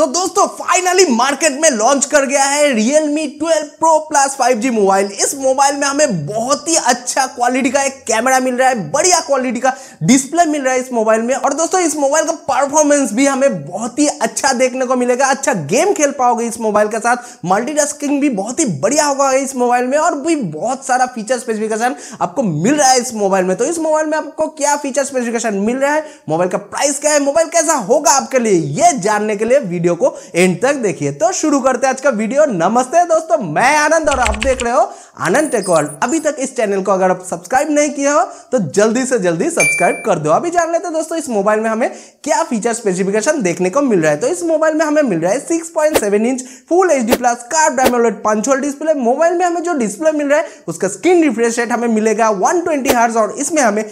तो दोस्तों finally market में लॉन्च कर गया है Realme 12 Pro Plus 5G mobile इस मोबाइल में हमें बहुत ही अच्छा क्वालिटी का एक कैमरा मिल रहा है, बढ़िया क्वालिटी का डिस्प्ले मिल रहा है इस मोबाइल में। और दोस्तों, इस मोबाइल का परफॉर्मेंस भी हमें बहुत ही अच्छा देखने को मिलेगा। अच्छा गेम खेल पाओगे इस मोबाइल के साथ। मल्टीटास्किंग भी बहुत ही बढ़िया होगा इस मोबाइल में और भी बहुत सारा फीचर स्पेसिफिकेशन आपको मिल रहा है इस मोबाइल में। तो इस मोबाइल में आपको क्या फीचर स्पेसिफिकेशन मिल रहा है? मोबाइल का प्राइस क्या है? मोबाइल कैसा होगा आपके लिए? यह जानने के लिए वीडियो वीडियो को एंड तक देखिए। तो शुरू करते हैं आज का वीडियो। नमस्ते दोस्तों, मैं आनंद और आप देख रहे हो आनंद टेकवर्ल्ड अभी तक इस चैनल को अगर आप सब्सक्राइब नहीं किया हो तो जल्दी से जल्दी सब्सक्राइब कर दो। अभी जान लेते हैं दोस्तों, इस मोबाइल में हमें क्या फीचर स्पेसिफिकेशन देखने को मिल रहा है? तो इस मोबाइल में हमें मिल रहा है six inch full H D plus curved AMOLED punch hole display mobile में हमें जो डिस्प्ले मिल रहा है, उसका स्क्रीन रिफ्रेश रेट हमें मिलेगा वन ट्वेंटी और इसमें हमें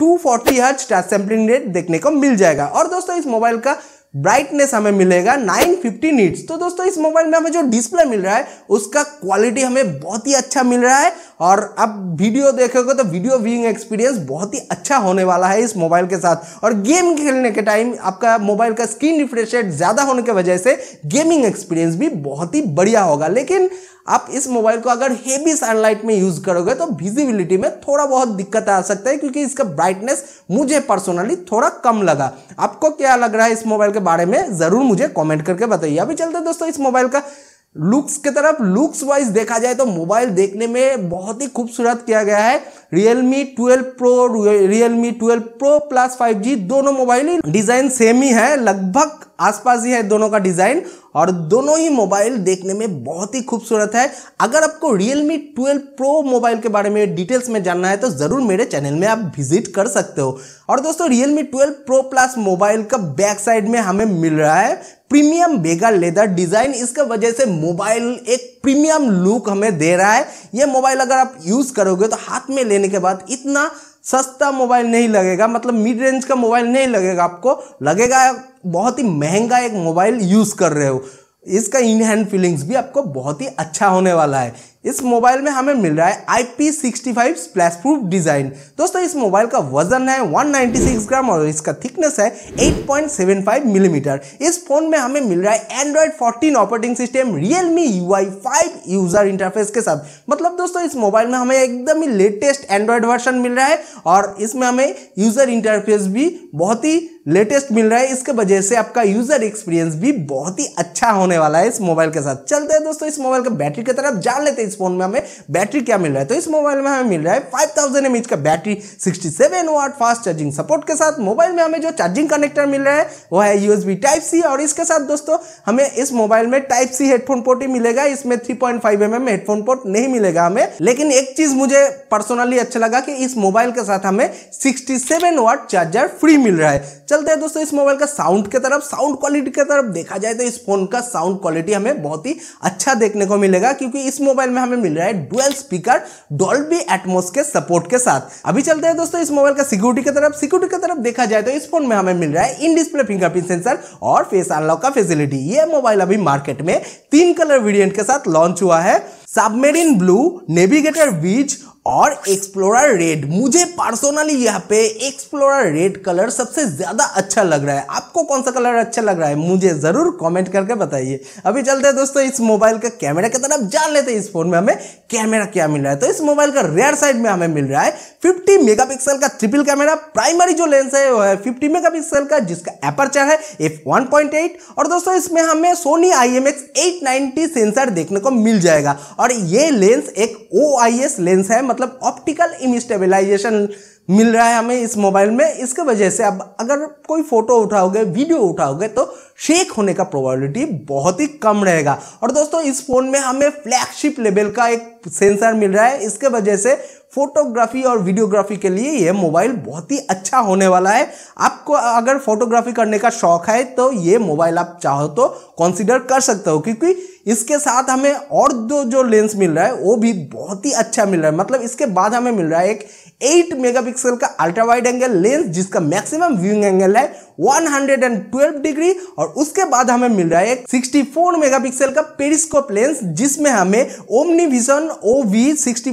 240 फोर्टी हर्ज टच सैम्पलिंग रेट देखने को मिल जाएगा। और दोस्तों, इस मोबाइल का ब्राइटनेस हमें मिलेगा 950 फिफ्टी नीट्स तो दोस्तों, इस मोबाइल में हमें जो डिस्प्ले मिल रहा है, उसका क्वालिटी हमें बहुत ही अच्छा मिल रहा है। और अब वीडियो देखोगे तो वीडियो व्यूइंग एक्सपीरियंस बहुत ही अच्छा होने वाला है इस मोबाइल के साथ। और गेम खेलने के टाइम आपका मोबाइल का स्क्रीन रिफ्रेश रेट ज़्यादा होने की वजह से गेमिंग एक्सपीरियंस भी बहुत ही बढ़िया होगा। लेकिन आप इस मोबाइल को अगर हेवी सनलाइट में यूज़ करोगे तो विजिबिलिटी में थोड़ा बहुत दिक्कत आ सकता है, क्योंकि इसका ब्राइटनेस मुझे पर्सनली थोड़ा कम लगा। आपको क्या लग रहा है इस मोबाइल के बारे में? ज़रूर मुझे कमेंट करके बताइए। अभी चलते दोस्तों इस मोबाइल का लुक्स की तरफ़, लुक्स वाइज देखा जाए तो मोबाइल देखने में बहुत ही खूबसूरत किया गया है। Realme 12 Pro, Realme 12 Pro Plus 5G दोनों मोबाइल ही डिज़ाइन सेम ही है। लगभग आसपास ही है दोनों का डिज़ाइन और दोनों ही मोबाइल देखने में बहुत ही खूबसूरत है। अगर आपको Realme 12 Pro मोबाइल के बारे में डिटेल्स में जानना है तो ज़रूर मेरे चैनल में आप विज़िट कर सकते हो। और दोस्तों, Realme 12 Pro Plus मोबाइल का बैक साइड में हमें मिल रहा है। प्रीमियम बेगा लेदर डिज़ाइन, इसके वजह से मोबाइल एक प्रीमियम लुक हमें दे रहा है। ये मोबाइल अगर आप यूज़ करोगे तो हाथ में लेने के बाद इतना सस्ता मोबाइल नहीं लगेगा मतलब मिड रेंज का मोबाइल नहीं लगेगा आपको, लगेगा बहुत ही महँगा एक मोबाइल यूज़ कर रहे हो। इसका इन हैंड फीलिंग्स भी आपको बहुत ही अच्छा होने वाला है। इस मोबाइल में हमें मिल रहा है IP65 स्प्लैश प्रूफ डिज़ाइन दोस्तों, इस मोबाइल का वज़न है 196 ग्राम और इसका थिकनेस है 8.75 मिलीमीटर mm. इस फ़ोन में हमें मिल रहा है Android 14 operating system Realme UI 5 user interface के साथ मतलब दोस्तों, इस मोबाइल में हमें एकदम ही लेटेस्ट एंड्रॉयड वर्जन मिल रहा है और इसमें हमें यूज़र इंटरफेस भी बहुत ही लेटेस्ट मिल रहा है, इसके वजह से आपका यूज़र एक्सपीरियंस भी बहुत ही अच्छा होने वाला है इस मोबाइल के साथ। चलते हैं दोस्तों, इस मोबाइल के बैटरी की तरफ़ जान लेते हैं इस फ़ोन में हमें बैटरी क्या मिल रहा है। तो इस मोबाइल में हमें मिल रहा है फाइव थाउज़ेंड का battery sixty seven watt fast charging support के साथ मोबाइल में हमें जो चार्जिंग कनेक्टर मिल रहा है, वो है यूएसबी टाइप सी और इसके साथ दोस्तों, हमें इस मोबाइल में टाइप सी हेडफोन पोर्ट ही मिलेगा। इसमें three point five M headphone port नहीं मिलेगा हमें। लेकिन एक चीज़ मुझे पर्सनली अच्छा लगा कि इस मोबाइल के साथ हमें sixty seven watt charger free मिल रहा है। चलते हैं दोस्तों इस मोबाइल का साउंड की तरफ़, साउंड क्वालिटी की तरफ़। देखा जाए तो इस फ़ोन का साउंड क्वालिटी हमें बहुत ही अच्छा देखने को मिलेगा, क्योंकि इस मोबाइल में हमें मिल रहा है डुअल स्पीकर डॉल्बी एटमोस के सपोर्ट के साथ। अभी चलते हैं दोस्तों इस मोबाइल का सिक्योरिटी की तरफ़। सिक्योरिटी की तरफ़ देखा जाए तो इस फ़ोन में हमें मिल रहा है इन डिस्प्ले, फिंगरप्रिंट सेंसर और फेस अनलॉक का फैसिलिटी ये मोबाइल अभी मार्केट में तीन कलर वेरियंट के साथ लॉन्च हुआ है। सबमेरिन ब्लू नेविगेटर बीच और एक्सप्लोरर रेड मुझे पर्सनली यहाँ पे एक्सप्लोरर रेड कलर सबसे ज़्यादा अच्छा लग रहा है। आपको कौन सा कलर अच्छा लग रहा है? मुझे ज़रूर कमेंट करके बताइए। अभी चलते हैं दोस्तों इस मोबाइल का कैमरा की तरफ़। जान लेते हैं इस फ़ोन में हमें कैमरा क्या मिल रहा है। तो इस मोबाइल का रेयर साइड में हमें मिल रहा है फिफ्टी मेगा का ट्रिपल कैमरा प्राइमरी जो लेंस है वो है फिफ्टी मेगा का, जिसका एपरचर है एफ़ और दोस्तों इसमें हमें सोनी आई एम सेंसर देखने को मिल जाएगा। और ये लेंस एक OIS लेंस है मतलब ऑप्टिकल इमिस्टेबलाइजेशन मिल रहा है हमें इस मोबाइल में, इसके वजह से अब अगर कोई फ़ोटो उठाओगे, वीडियो उठाओगे तो शेक होने का प्रोबेबिलिटी बहुत ही कम रहेगा। और दोस्तों, इस फ़ोन में हमें फ्लैगशिप लेवल का एक सेंसर मिल रहा है, इसके वजह से फोटोग्राफी और वीडियोग्राफी के लिए यह मोबाइल बहुत ही अच्छा होने वाला है। आपको अगर फोटोग्राफी करने का शौक है तो ये मोबाइल आप चाहो तो कंसिडर कर सकते हो, क्योंकि इसके साथ हमें और दो जो लेंस मिल रहा है, वो भी बहुत ही अच्छा मिल रहा है। मतलब इसके बाद हमें मिल रहा है एक 8 मेगापिक्सल का अल्ट्रा वाइड एंगल लेंस जिसका मैक्सिमम व्यूइंग एंगल है 112 डिग्री और उसके बाद हमें मिल रहा है एक 64 मेगापिक्सल का पेरिस्कोप लेंस जिसमें हमें OmniVision O V sixty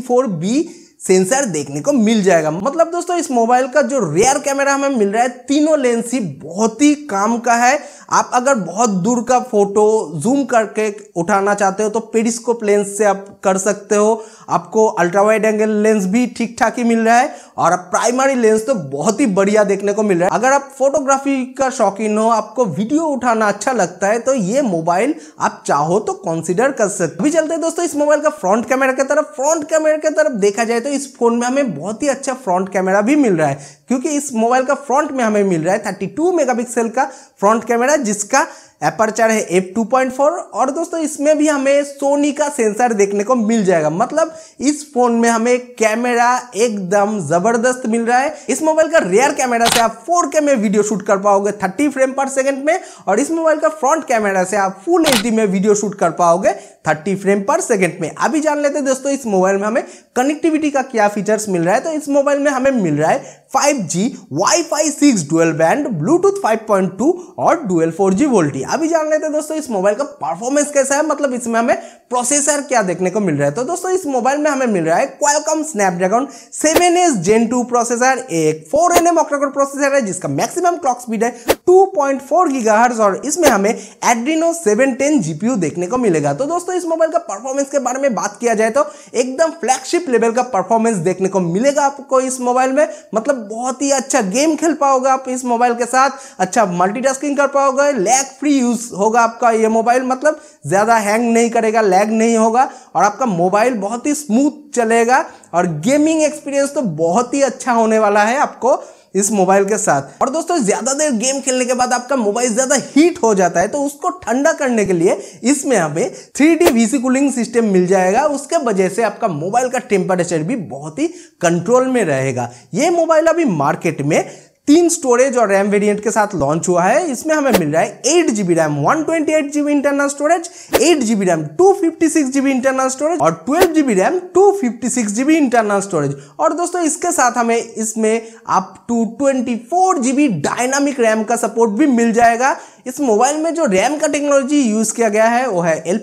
sensor देखने को मिल जाएगा। मतलब दोस्तों, इस मोबाइल का जो रेयर कैमरा हमें मिल रहा है, तीनों लेंस ही बहुत ही काम का है। आप अगर बहुत दूर का फ़ोटो जूम करके उठाना चाहते हो तो पेरिस्कोप लेंस से आप कर सकते हो। आपको अल्ट्रा वाइड एंगल लेंस भी ठीक ठाक ही मिल रहा है, और प्राइमरी लेंस तो बहुत ही बढ़िया देखने को मिल रहा है। अगर आप फोटोग्राफी का शौकीन हो, आपको वीडियो उठाना अच्छा लगता है तो ये मोबाइल आप चाहो तो कंसिडर कर सकते अभी चलते दोस्तों, इस मोबाइल का फ्रंट कैमरा की तरफ़। फ्रंट कैमरा की तरफ़ देखा जाए तो इस फ़ोन में हमें बहुत ही अच्छा फ्रंट कैमरा भी मिल रहा है, क्योंकि इस मोबाइल का फ्रंट में हमें मिल रहा है 32 मेगापिक्सल का फ्रंट कैमरा, जिसका एपर्चर है एफ़ टू पॉइंट फोर और दोस्तों इसमें भी हमें सोनी का सेंसर देखने को मिल जाएगा। मतलब इस फ़ोन में हमें कैमरा एकदम ज़बरदस्त मिल रहा है। इस मोबाइल का रियर कैमरा से आप 4K में वीडियो शूट कर पाओगे 30 फ्रेम पर सेकंड में, और इस मोबाइल का फ्रंट कैमरा से आप फुल एचडी में वीडियो शूट कर पाओगे 30 फ्रेम पर सेकंड में। अभी जान लेते हैं दोस्तों इस मोबाइल में हमें कनेक्टिविटी का क्या फीचर्स मिल रहा है तो इस मोबाइल में हमें मिल रहा है 5G Wi-Fi 6 dual band Bluetooth 5.2 और डुअल 4G वोल्टी अभी जान लेते हैं दोस्तों, इस मोबाइल का परफॉर्मेंस कैसा है? मतलब इसमें हमें प्रोसेसर क्या देखने को मिल रहा है? तो दोस्तों, इस मोबाइल में हमें मिल रहा है Qualcomm Snapdragon 7s Gen 2 processor एक 4 nm ऑक्टाकोर प्रोसेसर है, जिसका मैक्सिमम क्लॉक स्पीड है 2.4 गीगाहर्ट्ज और इसमें हमें Adreno 710 GPU देखने को मिलेगा। तो दोस्तों, इस मोबाइल का परफॉर्मेंस के बारे में बात किया जाए तो एकदम फ्लैगशिप लेवल का परफॉर्मेंस देखने को मिलेगा आपको इस मोबाइल में। मतलब बहुत ही अच्छा गेम खेल पाओगे आप इस मोबाइल के साथ। अच्छा मल्टीटास्किंग कर पाओगे लैग फ्री यूज़ होगा आपका ये मोबाइल। मतलब ज़्यादा हैंग नहीं करेगा लैग नहीं होगा और आपका मोबाइल बहुत ही स्मूथ चलेगा। और गेमिंग एक्सपीरियंस तो बहुत ही अच्छा होने वाला है आपको। इस मोबाइल के साथ। और दोस्तों, ज़्यादा देर गेम खेलने के बाद आपका मोबाइल ज़्यादा हीट हो जाता है तो उसको ठंडा करने के लिए इसमें हमें three D VC cooling system मिल जाएगा। उसके वजह से आपका मोबाइल का टेम्परेचर भी बहुत ही कंट्रोल में रहेगा। ये मोबाइल अभी मार्केट में तीन स्टोरेज और रैम वेरिएंट के साथ लॉन्च हुआ है। इसमें हमें मिल रहा है eight GB RAM one twenty eight GB internal storage eight GB RAM two fifty six GB internal storage और twelve GB RAM two fifty six GB internal storage और दोस्तों, इसके साथ हमें इसमें up to twenty four GB dynamic RAM का support भी मिल जाएगा। इस मोबाइल में जो रैम का टेक्नोलॉजी यूज़ किया गया है, वो है एल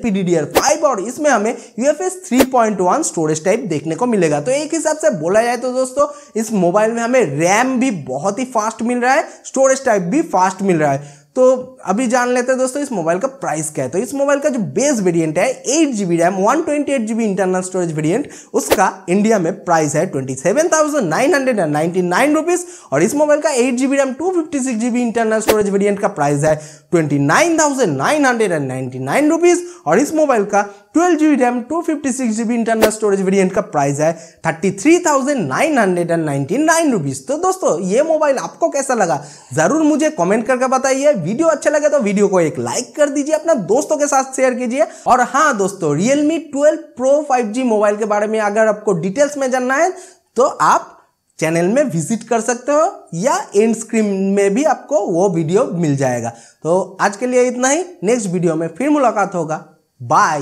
फाइव और इसमें हमें U F S three point one storage type देखने को मिलेगा। तो एक हिसाब से बोला जाए तो दोस्तों, इस मोबाइल में हमें रैम भी बहुत ही फास्ट मिल रहा है स्टोरेज टाइप भी फास्ट मिल रहा है। तो अभी जान लेते हैं दोस्तों, इस मोबाइल का प्राइस क्या है। तो इस मोबाइल का जो बेस वेरिएंट है eight GB RAM one twenty eight GB internal storage variant उसका इंडिया में प्राइस है twenty seven thousand nine hundred and ninety nine rupees और इस मोबाइल का eight GB RAM two fifty six GB internal storage variant का price है twenty nine thousand nine hundred and ninety nine rupees और इस mobile का twelve GB RAM two fifty six GB internal storage variant का price है thirty three thousand nine hundred and ninety nine rupees तो दोस्तों, ये mobile आपको कैसा लगा? ज़रूर मुझे कमेंट करके बताइए। वीडियो अच्छा लगे तो वीडियो को एक लाइक कर दीजिए, अपना दोस्तों के साथ शेयर कीजिए। और हाँ दोस्तों Realme twelve pro five mobile के बारे में अगर आपको डिटेल्स में जानना है तो आप चैनल में विज़िट कर सकते हो, या एंड स्क्रीन में भी आपको वो वीडियो मिल जाएगा। तो आज के लिए इतना ही। नेक्स्ट वीडियो में फिर मुलाकात होगा। बाय